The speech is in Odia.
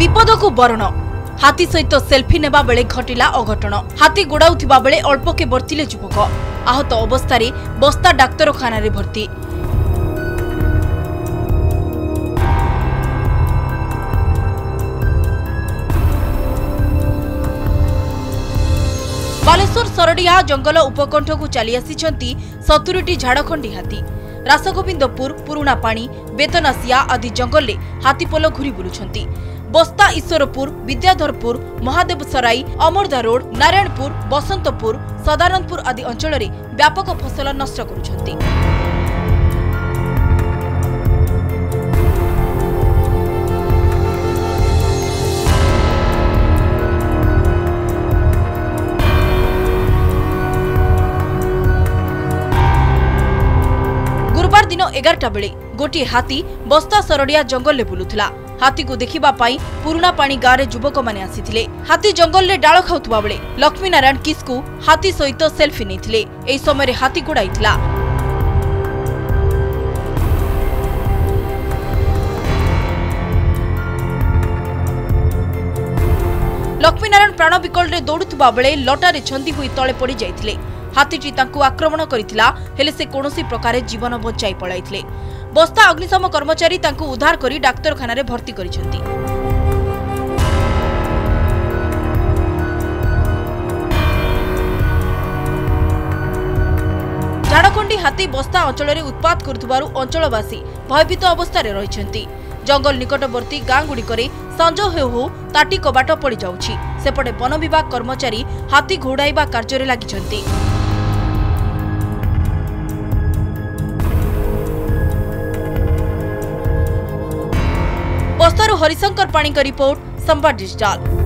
ବିପଦକୁ ବରଣ। ହାତୀ ସହିତ ସେଲ୍ଫି ନେବା ବେଳେ ଘଟିଲା ଅଘଟଣ। ହାତୀ ଗୋଡାଉଥିବା ବେଳେ ଅଳ୍ପକେ ବର୍ତ୍ତିଲେ ଯୁବକ। ଆହତ ଅବସ୍ଥାରେ ବସ୍ତା ଡାକ୍ତରଖାନାରେ ଭର୍ତ୍ତି। ବାଲେଶ୍ୱର ସରଡିଆ ଜଙ୍ଗଲ ଉପକଣ୍ଠକୁ ଚାଲିଆସିଛନ୍ତି ସତୁରିଟି ଝାଡ଼ଖଣ୍ଡି ହାତୀ। ରାସଗୋବିନ୍ଦପୁର ପୁରୁଣା ପାଣି ବେତନାସିଆ ଆଦି ଜଙ୍ଗଲରେ ହାତୀପଲ ଘୁରି ବୁଲୁଛନ୍ତି ବସ୍ତା ଈଶ୍ୱରପୁର ବିଦ୍ୟାଧରପୁର ମହାଦେବସରାଇ ଅମରଦା ରୋଡ ନାରାୟଣପୁର ବସନ୍ତପୁର ସଦାନନ୍ଦପୁର ଆଦି ଅଞ୍ଚଳରେ ବ୍ୟାପକ ଫସଲ ନଷ୍ଟ କରୁଛନ୍ତି। ଗୁରୁବାର ଦିନ ଏଗାରଟା ବେଳେ ଗୋଟିଏ ହାତୀ ବସ୍ତା ସରଡିଆ ଜଙ୍ଗଲରେ ବୁଲୁଥିଲା। ହାତୀକୁ ଦେଖିବା ପାଇଁ ପୁରୁଣା ପାଣି ଗାଁରେ ଯୁବକମାନେ ଆସିଥିଲେ। ହାତୀ ଜଙ୍ଗଲରେ ଡାଳ ଖାଉଥିବା ବେଳେ ଲକ୍ଷ୍ମୀନାରାୟଣ କିସ୍କୁ ହାତୀ ସହିତ ସେଲ୍ଫି ନେଇଥିଲେ। ଏହି ସମୟରେ ହାତୀ ଗୋଡାଇଥିଲା ଲକ୍ଷ୍ମୀନାରାୟଣ ପ୍ରାଣ ବିକଳରେ ଦୌଡୁଥିବା ବେଳେ ଲଟାରେ ଛନ୍ଦି ହୋଇ ତଳେ ପଡିଯାଇଥିଲେ ହାତୀଟି ତାଙ୍କୁ ଆକ୍ରମଣ କରିଥିଲା ହେଲେ ସେ କୌଣସି ପ୍ରକାରେ ଜୀବନ ବଞ୍ଚାଇ ପଳାଇଥିଲେ। ବସ୍ତା ଅଗ୍ନିଶମ କର୍ମଚାରୀ ତାଙ୍କୁ ଉଦ୍ଧାର କରି ଡାକ୍ତରଖାନାରେ ଭର୍ତ୍ତି କରିଛନ୍ତି। ଝାଡ଼ଖଣ୍ଡି ହାତୀ ବସ୍ତା ଅଞ୍ଚଳରେ ଉତ୍ପାତ କରୁଥିବାରୁ ଅଞ୍ଚଳବାସୀ ଭୟଭୀତ ଅବସ୍ଥାରେ ରହିଛନ୍ତି। ଜଙ୍ଗଲ ନିକଟବର୍ତ୍ତୀ ଗାଁଗୁଡ଼ିକରେ ସଞ୍ଜ ହେଉ ହେଉ ତାଟି କବାଟ ପଡ଼ିଯାଉଛି। ସେପଟେ ବନ ବିଭାଗ କର୍ମଚାରୀ ହାତୀ ଘଉଡ଼ାଇବା କାର୍ଯ୍ୟରେ दौसा हरिशंकर पाणी का रिपोर्ट संवाद डिजिटल